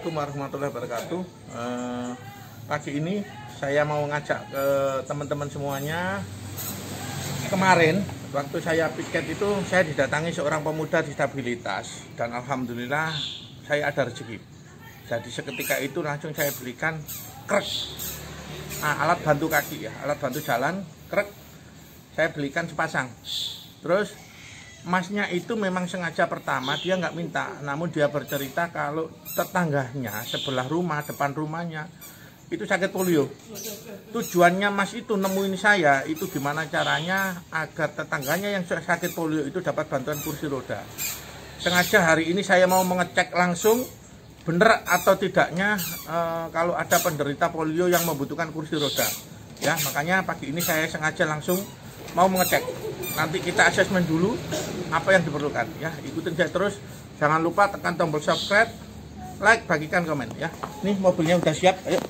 Assalamualaikum warahmatullahi wabarakatuh. Eh, pagi ini saya mau ngajak ke teman-teman semuanya. Kemarin waktu saya piket itu saya didatangi seorang pemuda disabilitas dan alhamdulillah saya ada rezeki. Jadi seketika itu langsung saya berikan krek ah, alat bantu kaki ya, alat bantu jalan krek saya belikan sepasang. Terus masnya itu memang sengaja pertama dia nggak minta. Namun dia bercerita kalau tetangganya sebelah rumah depan rumahnya itu sakit polio. Tujuannya mas itu nemuin saya itu gimana caranya agar tetangganya yang sakit polio itu dapat bantuan kursi roda. Sengaja hari ini saya mau mengecek langsung benar atau tidaknya e, kalau ada penderita polio yang membutuhkan kursi roda. Ya makanya pagi ini saya sengaja langsung mau mengecek nanti kita asesmen dulu apa yang diperlukan ya. Ikutin saya terus. Jangan lupa tekan tombol subscribe like bagikan komen ya. Nih mobilnya udah siap ayo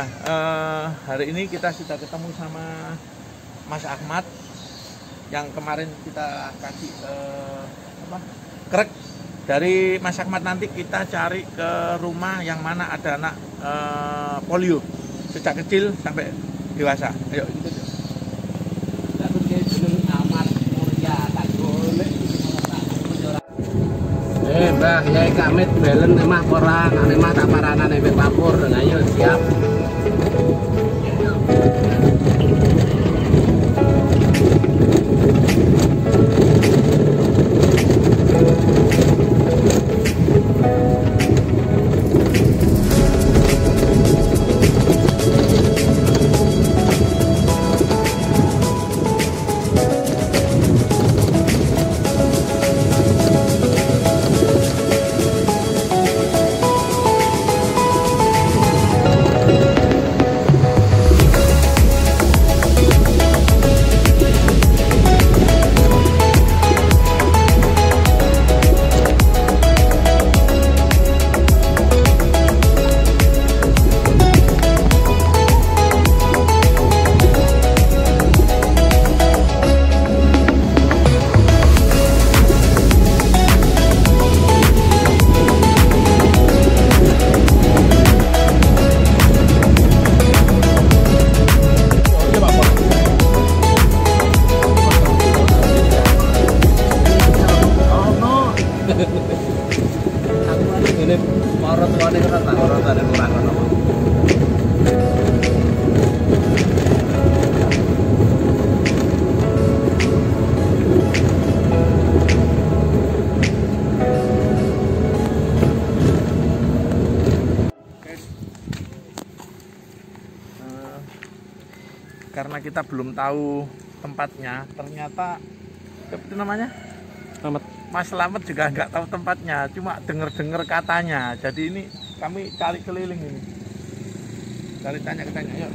ya eh, hari ini kita sudah ketemu sama Mas Ahmad yang kemarin kita kasih eh, apa krek dari Mas Ahmad nanti kita cari ke rumah yang mana ada anak eh, polio sejak kecil sampai dewasa ayo ikut. Eh, Mbah, ya kamit belen emah orang, ane mah tak paranan ebe papur, ayo siap. Kita belum tahu tempatnya, ternyata apa itu namanya? Selamat. Mas Slamet juga nggak tahu tempatnya, cuma dengar-dengar katanya. Jadi ini kami cari keliling ini. Cari tanya ke tanya, yuk.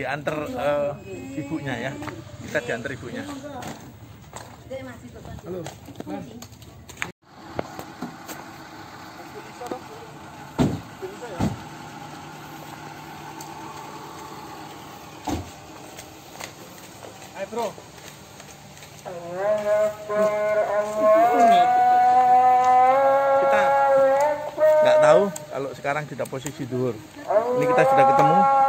Diantar eh, ibunya ya. Kita diantar ibunya. Halo. Hai bro. Kita nggak tahu kalau sekarang kita posisi duhur. Ini kita sudah ketemu.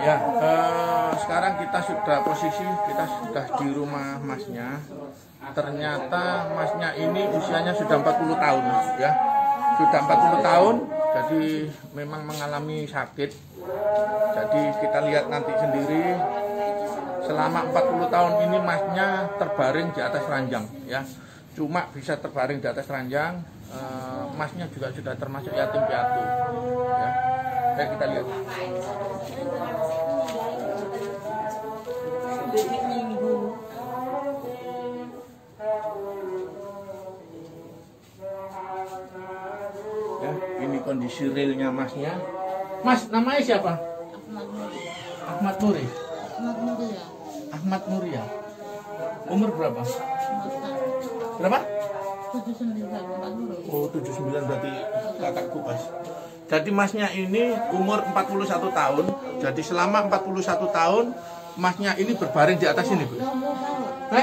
Ya, eh, sekarang kita sudah posisi, kita sudah di rumah masnya. Ternyata masnya ini usianya sudah 40 tahun, ya. Sudah 40 tahun, jadi memang mengalami sakit. Jadi kita lihat nanti sendiri, selama 40 tahun ini masnya terbaring di atas ranjang, ya. Cuma bisa terbaring di atas ranjang, eh, masnya juga sudah termasuk yatim piatu, ya. Ayo kita lihat. Ya, ini kondisi realnya masnya. Mas, namanya siapa? Ahmad Nuri. Ahmad Nuria. Umur berapa? Berapa? Oh, 79 berarti kakakku pas. Jadi masnya ini umur 41 tahun. Jadi selama 41 tahun masnya ini berbaring di atas ini, Bu. Eh?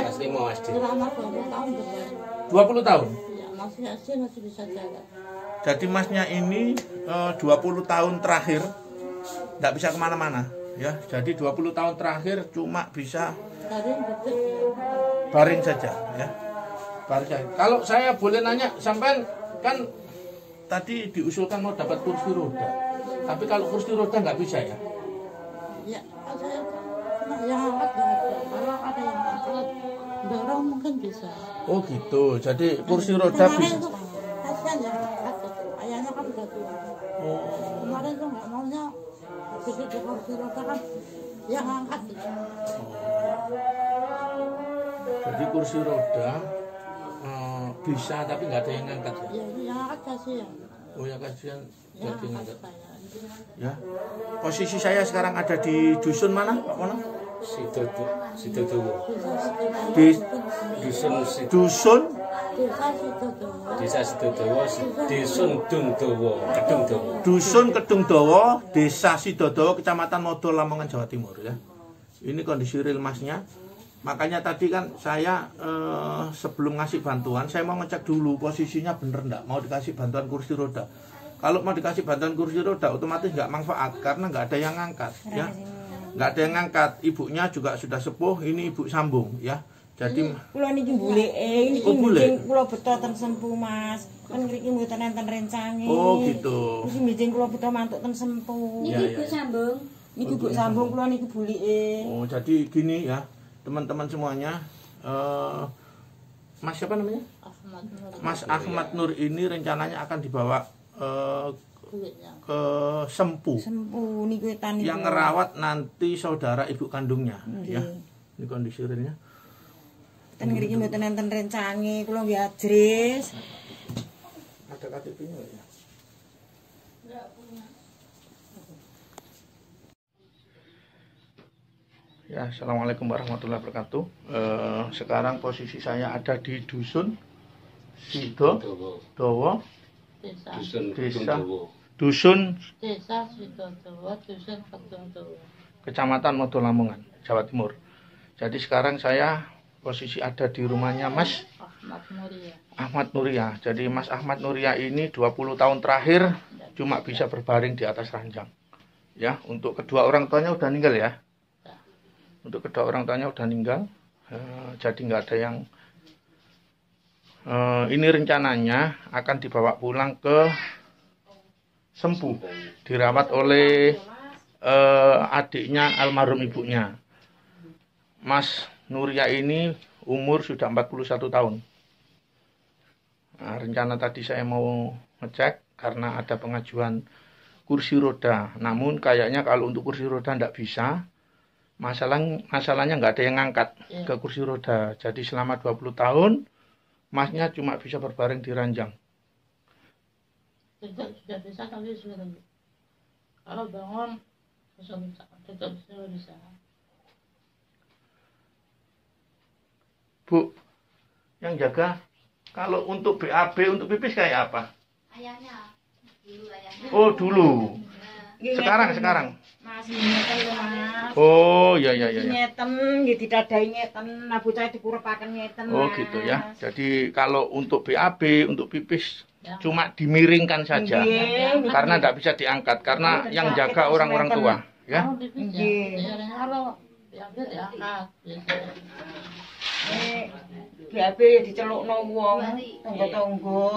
Mas Limo SD. 20 tahun. masih masih masih bisa jaga. Jadi masnya ini eh, 20 tahun terakhir tidak bisa ke mana-mana ya. Jadi 20 tahun terakhir cuma bisa baring saja ya. Baring saja. Kalau saya boleh nanya, sampai kan tadi diusulkan mau dapat kursi roda. Tapi kalau kursi roda nggak bisa ya. ya saya nah, yang ada. Kalau ada yang angkat dorong mungkin bisa. Oh gitu. Jadi kursi roda Kemarin bisa. tuh kasihan itu. Ayahnya kan udah tua. Oh, Kemarin tuh nggak maunya begitu kursi roda kan yang angkat itu. jadi kursi roda eh, bisa tapi nggak ada yang ngangkat ya. Ya yang angkat kasihan. Oh ya kasihan Yang jadi angkat ngangkat. Ya. Posisi saya sekarang ada di dusun mana, Pak Mono? Sidodo, Sidodo. Bisa sekitar Di Dusun Sid- dusun desa Sidodowo, Dusun Dungdowo, Kedung Dowo. Dusun Kedung Dowo, Desa Sidodowo, Kecamatan Modo, Lamongan, Jawa Timur ya. Ini kondisi real masnya. Makanya tadi kan saya eh, sebelum ngasih bantuan, saya mau ngecek dulu posisinya bener enggak mau dikasih bantuan kursi roda. Kalau mau dikasih bantuan kursi roda, otomatis nggak manfaat karena nggak ada yang ngangkat, ya. Nggak ada yang ngangkat. Ibunya juga sudah sepuh. Ini ibu sambung, ya. Jadi Kula niki mbuleke, niki Oh, mbulek. mijing kula beto ten sempu Mas. Kan ngriki mboten enten rencange. Oh, gitu. Niki mijing kula beto mantuk ten sempu. Ya, ya, ya. sambung. Niku Bu sambung kula niku bulike. Oh, jadi gini ya, teman-teman semuanya. eh, Mas siapa namanya? Ahmad Nur Mas Ahmad Nur ini rencananya akan dibawa eh, kulitnya. ke Sempu niku yang ngerawat nanti saudara ibu kandungnya Nggih. ya. Ini kondisi realnya. Ten ngriki mboten enten rencange, kula nggih adres. Ada KTP-nya ya? Ya, assalamualaikum warahmatullahi wabarakatuh. Eh, sekarang posisi saya ada di dusun Sido Dowo. Dowo, Desa Dusun Desa. Dowo. dusun Desa Sidodowo, Dusun Kedung Dowo. Kecamatan Modo Lamongan, Jawa Timur. Jadi sekarang saya posisi ada di rumahnya Mas Ahmad Muria. Ahmad Nuria. Jadi Mas Ahmad Nuria ini 20 tahun terakhir cuma bisa berbaring di atas ranjang. Ya, untuk kedua orang tuanya udah meninggal ya. Untuk kedua orang tuanya udah meninggal. Eh, jadi nggak ada yang eh, ini rencananya akan dibawa pulang ke Sempu, dirawat oleh eh, adiknya almarhum ibunya. Mas Nuria ini umur sudah 41 tahun. Nah, rencana tadi saya mau ngecek karena ada pengajuan kursi roda. Namun kayaknya kalau untuk kursi roda tidak bisa. Masalah masalahnya nggak ada yang ngangkat ke kursi roda. Jadi selama 20 tahun masnya cuma bisa berbaring di ranjang. Tidak bisa sudah kalau bangun bisa bisa tidak bisa bisa. Bu, yang jaga kalau untuk BAB untuk pipis kayak apa? ayahnya dulu ayahnya Oh dulu. Nggih, Sekarang ngeten. sekarang. Mas ngeten lho Mas. Oh iya iya iya. iya. Ngeten nggih didadai ngeten, nah bocah dikurepaken ngeten. Oh gitu ya. Jadi kalau untuk BAB untuk pipis Ya. cuma dimiringkan saja. Nggih. Karena tidak bisa diangkat karena yang jaga orang-orang tua ya. Kalau Nggih. ya, diangkat. Gitu. Eh, BAB dicelukno wong tangga-tangga.